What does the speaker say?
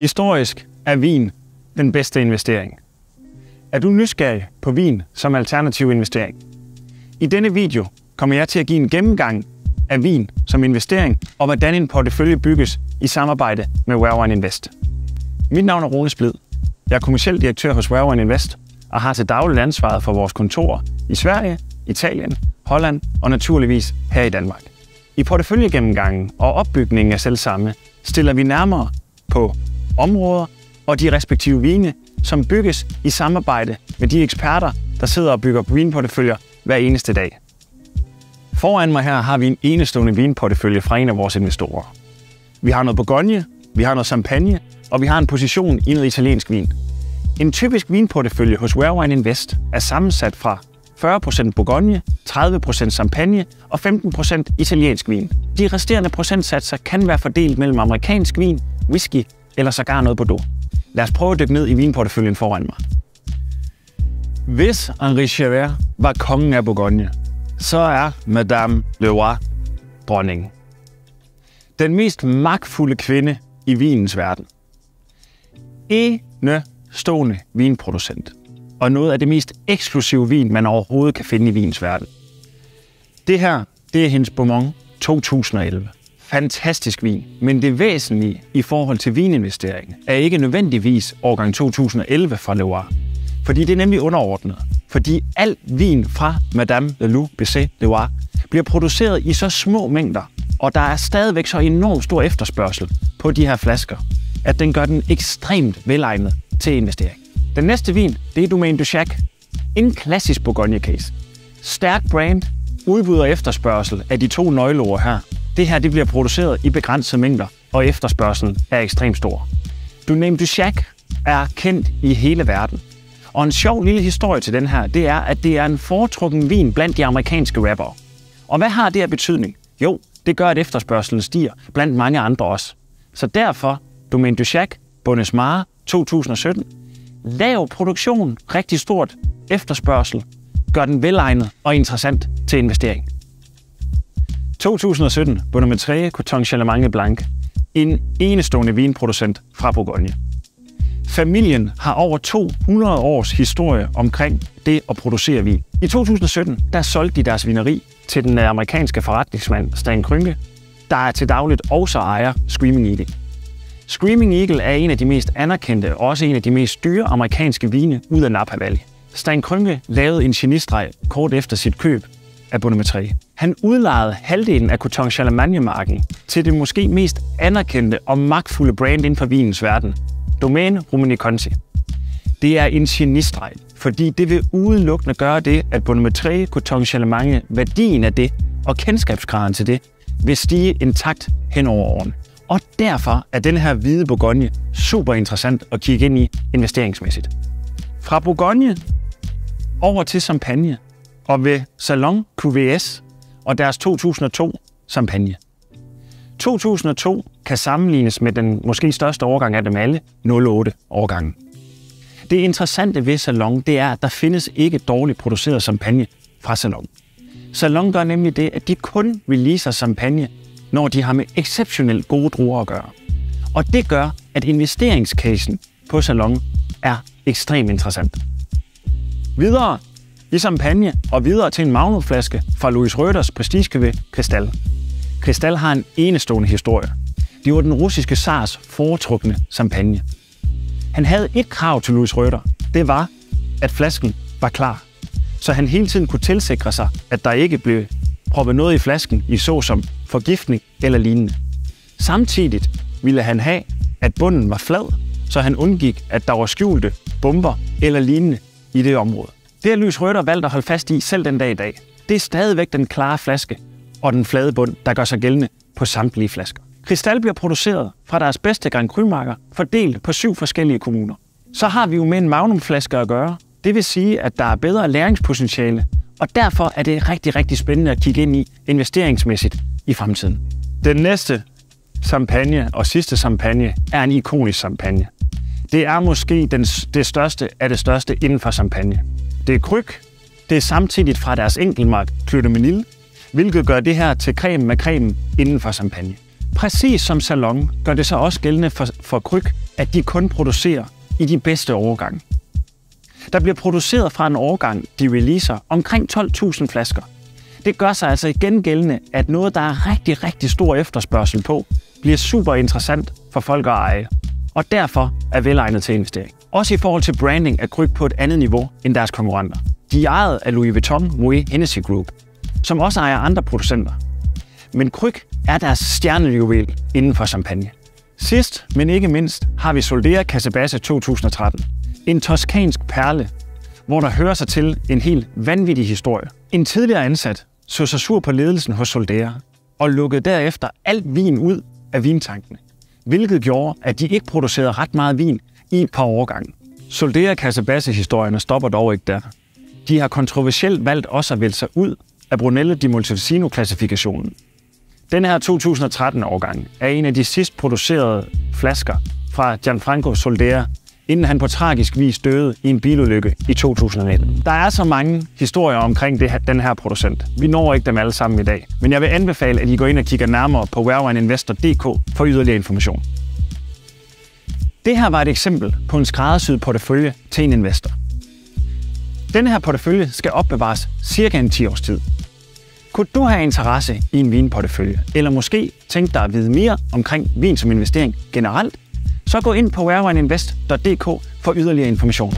Historisk er vin den bedste investering. Er du nysgerrig på vin som alternativ investering? I denne video kommer jeg til at give en gennemgang af vin som investering og hvordan en portefølje bygges i samarbejde med Where Invest. Mit navn er Rune Splid. Jeg er kommersiel direktør hos Where Invest og har til dagligt ansvaret for vores kontor i Sverige, Italien, Holland og naturligvis her i Danmark. I porteføljegennemgangen og opbygningen af selvsamme stiller vi nærmere på områder og de respektive vine, som bygges i samarbejde med de eksperter, der sidder og bygger vinporteføljer hver eneste dag. Foran mig her har vi en enestående vinportefølje fra en af vores investorer. Vi har noget Bourgogne, vi har noget Champagne, og vi har en position i noget italiensk vin. En typisk vinportefølje hos Rare Wine Invest er sammensat fra 40% Bourgogne, 30% Champagne og 15% italiensk vin. De resterende procentsatser kan være fordelt mellem amerikansk vin, whisky eller sågar noget Bordeaux. Lad os prøve at dykke ned i vinporteføljen foran mig. Hvis Henri Chavert var kongen af Bourgogne, så er Madame Leroy dronningen. Den mest magtfulde kvinde i vinens verden. Enestående vinproducent. Og noget af det mest eksklusive vin, man overhovedet kan finde i vinens verden. Det her, det er hendes Beaumont 2011 fantastisk vin, men det væsentlige i forhold til vininvestering er ikke nødvendigvis årgang 2011 fra Loire. Fordi det er nemlig underordnet. Fordi al vin fra Madame Leloup Besset Loire bliver produceret i så små mængder, og der er stadigvæk så enormt stor efterspørgsel på de her flasker, at den gør den ekstremt velegnet til investering. Den næste vin, det er Domaine du Chac. En klassisk Bourgogne-case. Stærk brand, udbud og efterspørgsel af de to nøgleord her, det her det bliver produceret i begrænsede mængder, og efterspørgselen er ekstremt stor. Du Name du Shack er kendt i hele verden. Og en sjov lille historie til den her, det er, at det er en foretrukken vin blandt de amerikanske rappere. Og hvad har det af betydning? Jo, det gør, at efterspørgselen stiger blandt mange andre også. Så derfor, Domaine du Chac, Bonnes Mare 2017, lav produktion, rigtig stort efterspørgsel, gør den velegnet og interessant til investering. 2017 Bonnemetre Coton Charlemagne Blanc, en enestående vinproducent fra Bourgogne. Familien har over 200 års historie omkring det at producere vin. I 2017 der solgte de deres vineri til den amerikanske forretningsmand Stan Krynke, der er til dagligt også ejer Screaming Eagle. Screaming Eagle er en af de mest anerkendte og også en af de mest dyre amerikanske vine ud af Napa Valley. Stan Krynke lavede en genistreg kort efter sit køb af Bonnemetre. Han udlejede halvdelen af Coton Charlemagne-marken til det måske mest anerkendte og magtfulde brand inden for vinens verden, Domaine Rumini Conti. Det er en genistreg, fordi det vil udelukkende gøre det, at Bonnemetre Coton Charlemagne, værdien af det og kendskabsgraden til det, vil stige intakt hen over årene. Og derfor er den her hvide Bourgogne super interessant at kigge ind i investeringsmæssigt. Fra Bourgogne over til Champagne, og ved Salon QVS og deres 2002 champagne. 2002 kan sammenlignes med den måske største årgang af dem alle, 08-årgangen. Det interessante ved Salon, det er, at der findes ikke dårligt produceret champagne fra Salon. Salon gør nemlig det, at de kun releaser champagne, når de har med exceptionelt gode druer at gøre. Og det gør, at investeringscasen på Salon er ekstremt interessant. Videre i champagne og videre til en magnumflaske fra Louis Røders prestigekevæ Kristal. Kristal har en enestående historie. Det var den russiske zars foretrukne champagne. Han havde et krav til Louis Røder. Det var, at flasken var klar. Så han hele tiden kunne tilsikre sig, at der ikke blev proppet noget i flasken i så som forgiftning eller lignende. Samtidig ville han have, at bunden var flad, så han undgik, at der var skjulte bomber eller lignende i det område. Det har Lys Rødder valgt at holde fast i selv den dag i dag. Det er stadigvæk den klare flaske og den flade bund, der gør sig gældende på samtlige flasker. Kristal bliver produceret fra deres bedste Grand Cru-marker, fordelt på syv forskellige kommuner. Så har vi jo med en magnumflaske at gøre. Det vil sige, at der er bedre læringspotentiale, og derfor er det rigtig, rigtig spændende at kigge ind i investeringsmæssigt i fremtiden. Den næste champagne og sidste champagne er en ikonisk champagne. Det er måske den, det største af det største inden for champagne. Det er kryg. Det er samtidig fra deres enkeltmark Clødemenil, hvilket gør det her til creme med creme inden for champagne. Præcis som Salon gør det så også gældende for, for Kryg, at de kun producerer i de bedste årgange. Der bliver produceret fra en årgang, de releaser, omkring 12.000 flasker. Det gør sig altså igen gældende, at noget, der er rigtig, rigtig stor efterspørgsel på, bliver super interessant for folk at eje, og derfor er velegnet til investering. Også i forhold til branding er Kryg på et andet niveau end deres konkurrenter. De er ejet af Louis Vuitton Moet Hennessy Group, som også ejer andre producenter. Men Kryg er deres stjernejuvel inden for champagne. Sidst, men ikke mindst, har vi Soldera Casabasse 2013. En toskansk perle, hvor der hører sig til en helt vanvittig historie. En tidligere ansat så sig sur på ledelsen hos Soldera og lukkede derefter alt vin ud af vintankene, hvilket gjorde, at de ikke producerede ret meget vin i et par årgange. Soldera Casabasse-historierne stopper dog ikke der. De har kontroversielt valgt også at vælge sig ud af Brunello di Montalcino-klassifikationen. Den her 2013-årgang er en af de sidst producerede flasker fra Gianfranco Soldera, inden han på tragisk vis døde i en bilulykke i 2019. Der er så mange historier omkring det, den her producent. Vi når ikke dem alle sammen i dag, men jeg vil anbefale, at I går ind og kigger nærmere på whereoneinvestor.dk for yderligere information. Det her var et eksempel på en skræddersyet portefølje til en investor. Denne her portefølje skal opbevares cirka en 10 års tid. Kunne du have interesse i en vinportefølje, eller måske tænke dig at vide mere omkring vin som investering generelt, så gå ind på wherewineinvest.dk for yderligere information.